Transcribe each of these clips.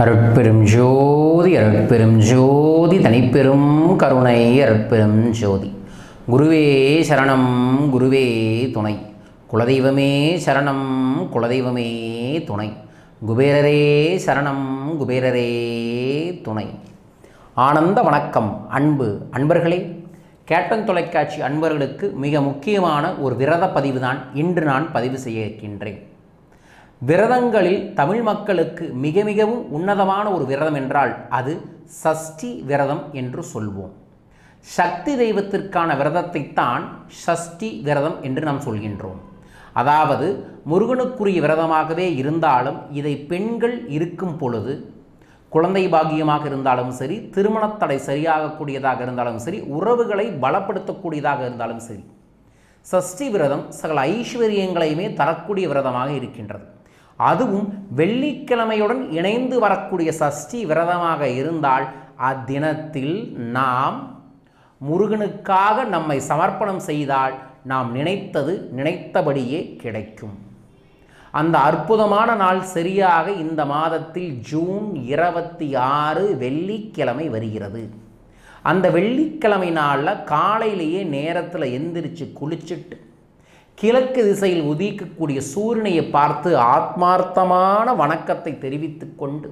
அருட்பெரும் ஜோதி அருட்பெரும் ஜோதி தனிப்பெரும் கருணை அருட்பெரும் ஜோதி. குருவே சரணம் குருவே துணை. குலதெய்வமே சரணம் குலதெய்வமே துணை. குபேரரே சரணம் குபேரரே துணை. ஆனந்த வணக்கம் அன்பு அன்பர்களே. கேட்டன் தொலைக்காட்சி அன்பர்களுக்கு மிக முக்கியமான ஒரு விரத பதிவு தான் இன்று நான் பதிவு செய்ய இருக்கின்றேன். விரதங்களில் தமிழ் மக்களுக்கு மிக மிகவும் உன்னதமான ஒரு விரதம் என்றால் அது சஷ்டி விரதம் என்று சொல்வோம். சக்தி தெய்வத்திற்கான விரதத்தைத்தான் சஷ்டி விரதம் என்று நாம் சொல்கின்றோம். அதாவது முருகனுக்குரிய விரதமாகவே இருந்தாலும் இதை பெண்கள் இருக்கும் பொழுது குழந்தை பாக்கியமாக இருந்தாலும் சரி திருமணத்தடை சரியாகக்கூடியதாக இருந்தாலும் சரி உறவுகளை பலப்படுத்தக்கூடியதாக இருந்தாலும் சரி சஷ்டி விரதம் சகல ஐஸ்வர்யங்களையுமே தரக்கூடிய விரதமாக இருக்கின்றது. அதுவும் வெள்ளிக்கிழமையுடன் இணைந்து வரக்கூடிய சஷ்டி விரதமாக இருந்தால் அத்தினத்தில் நாம் முருகனுக்காக நம்மை சமர்ப்பணம் செய்தால் நாம் நினைத்தது நினைத்தபடியே கிடைக்கும். அந்த அற்புதமான நாள் சரியாக இந்த மாதத்தில் ஜூன் இருபத்தி ஆறு வெள்ளிக்கிழமை வருகிறது. அந்த வெள்ளிக்கிழமை நாளில் காலையிலேயே நேரத்தில் எந்திரிச்சு குளிச்சுட்டு கிழக்கு திசையில் உதிக்கக்கூடிய சூரியனையை பார்த்து ஆத்மார்த்தமான வணக்கத்தை தெரிவித்து கொண்டு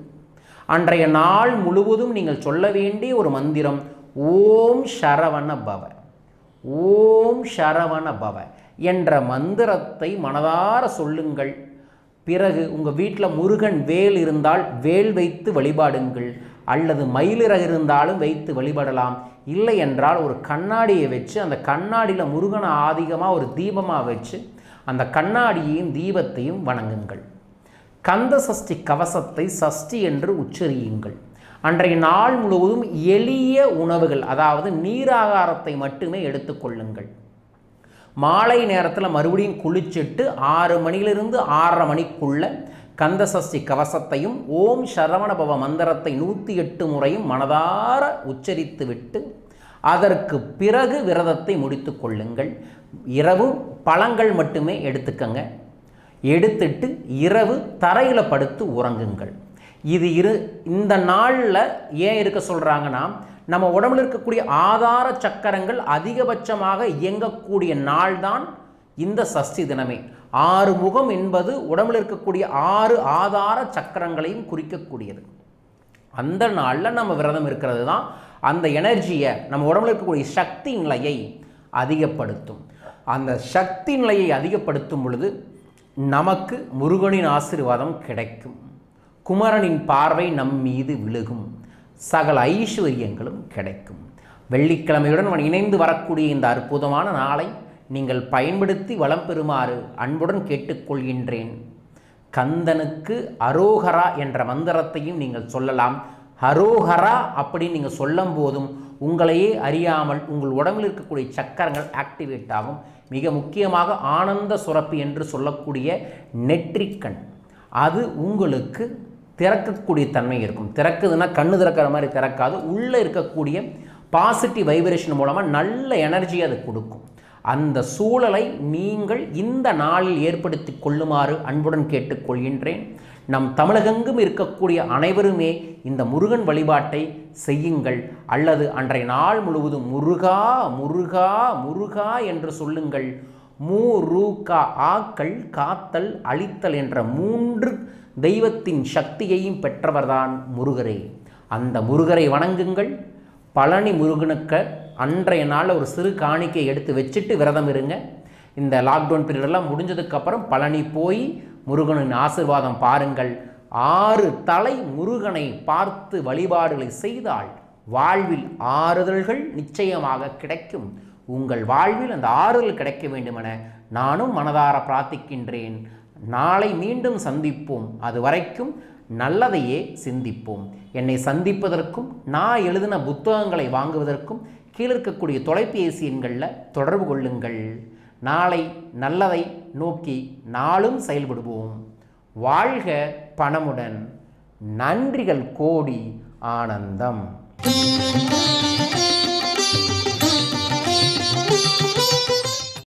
அன்றைய நாள் முழுவதும் நீங்கள் சொல்ல வேண்டிய ஒரு மந்திரம் ஓம் சரவண பவ ஓம் சரவண பவ என்ற மந்திரத்தை மனதார சொல்லுங்கள். பிறகு உங்கள் வீட்டில் முருகன் வேல் இருந்தால் வேல் வைத்து வழிபாடுங்கள். அல்லது மயிலிறகு இருந்தாலும் வைத்து வழிபடலாம். இல்லை என்றால் ஒரு கண்ணாடியை வச்சு அந்த கண்ணாடியில் முருகனை ஆதிகமாக ஒரு தீபமாக வச்சு அந்த கண்ணாடியையும் தீபத்தையும் வணங்குங்கள். கந்த சஷ்டி கவசத்தை சஷ்டி என்று உச்சரியுங்கள். அன்றைய நாள் முழுவதும் எளிய உணவுகள் அதாவது நீராகாரத்தை மட்டுமே எடுத்துக்கொள்ளுங்கள் மாலை நேரத்தில் மறுபடியும் குளிச்சுட்டு ஆறு மணியிலிருந்து ஆறரை மணிக்குள்ள கந்த சஷ்டி கவசத்தையும் ஓம் சரவணபவ மந்திரத்தை நூற்றி எட்டு முறையும் மனதார உச்சரித்துவிட்டு அதற்கு பிறகு விரதத்தை முடித்து கொள்ளுங்கள். இரவு பழங்கள் மட்டுமே எடுத்துக்கங்க. எடுத்துட்டு இரவு தரையில் படுத்து உறங்குங்கள். இது இரு இந்த நாளில் ஏன் இருக்க சொல்கிறாங்கன்னா நம்ம உடம்புல இருக்கக்கூடிய ஆதார சக்கரங்கள் அதிகபட்சமாக இயங்கக்கூடிய நாள்தான் இந்த சஷ்டி தினமே. ஆறு முகம் என்பது உடம்பில் இருக்கக்கூடிய ஆறு ஆதார சக்கரங்களையும் குறிக்கக்கூடியது. அந்த நாளில் நம்ம விரதம் இருக்கிறது தான் அந்த எனர்ஜியை நம்ம உடம்புல இருக்கக்கூடிய சக்தி நிலையை அதிகப்படுத்தும். அந்த சக்தி நிலையை அதிகப்படுத்தும் பொழுது நமக்கு முருகனின் ஆசீர்வாதம் கிடைக்கும். குமரனின் பார்வை நம் மீது விழுகும். சகல ஐஸ்வர்யங்களும் கிடைக்கும். வெள்ளிக்கிழமையுடன் இணைந்து வரக்கூடிய இந்த அற்புதமான நாளை நீங்கள் பயன்படுத்தி வளம் பெறுமாறு அன்புடன் கேட்டுக்கொள்கின்றேன். கந்தனுக்கு அரோகரா என்ற மந்திரத்தையும் நீங்கள் சொல்லலாம். ஹரோஹரா அப்படின்னு நீங்கள் சொல்லும் போதும் உங்களையே அறியாமல் உங்கள் உடம்பில் இருக்கக்கூடிய சக்கரங்கள் ஆக்டிவேட் ஆகும். மிக முக்கியமாக ஆனந்த சுரப்பு என்று சொல்லக்கூடிய நெற்றிக்கண். அது உங்களுக்கு திறக்கக்கூடிய தன்மை இருக்கும். திறக்குதுன்னா கண்ணு திறக்கிற மாதிரி திறக்காது. உள்ளே இருக்கக்கூடிய பாசிட்டிவ் வைப்ரேஷன் மூலமாக நல்ல எனர்ஜி அது கொடுக்கும். அந்த சூழலை நீங்கள் இந்த நாளில் ஏற்படுத்தி கொள்ளுமாறு அன்புடன் கேட்டுக்கொள்கின்றேன். நம் தமிழகெங்கும் இருக்கக்கூடிய அனைவருமே இந்த முருகன் வழிபாட்டை செய்யுங்கள். அல்லது அன்றைய நாள் முழுவதும் முருகா முருகா முருகா என்று சொல்லுங்கள். மூ ரூகா ஆக்கள் காத்தல் அழித்தல் என்ற மூன்று தெய்வத்தின் சக்தியையும் பெற்றவர்தான் முருகரே. அந்த முருகரை வணங்குங்கள். பழனி முருகனுக்கு அன்றைய நாளில் ஒரு சிறு காணிக்கை எடுத்து வச்சுட்டு விரதம் இருங்க. இந்த லாக்டவுன் பீரியடெல்லாம் முடிஞ்சதுக்கப்புறம் பழனி போய் முருகனின் ஆசிர்வாதம் பாருங்கள். ஆறு தலை முருகனை பார்த்து வழிபாடுகளை செய்தால் வாழ்வில் ஆறுதல்கள் நிச்சயமாக கிடைக்கும். உங்கள் வாழ்வில் அந்த ஆறுதல் கிடைக்க வேண்டுமென நானும் மனதார பிரார்த்திக்கின்றேன். நாளை மீண்டும் சந்திப்போம். அது வரைக்கும் நல்லதையே சிந்திப்போம். என்னை சந்திப்பதற்கும் நான் எழுதின புத்தகங்களை வாங்குவதற்கும் கீழே இருக்கக்கூடிய தொலைபேசி எண்களில் தொடர்பு கொள்ளுங்கள். நாளை நல்லதை நோக்கி நாளும் செயல்படுவோம். வாழ்க பணமுடன். நன்றிகள் கோடி ஆனந்தம்.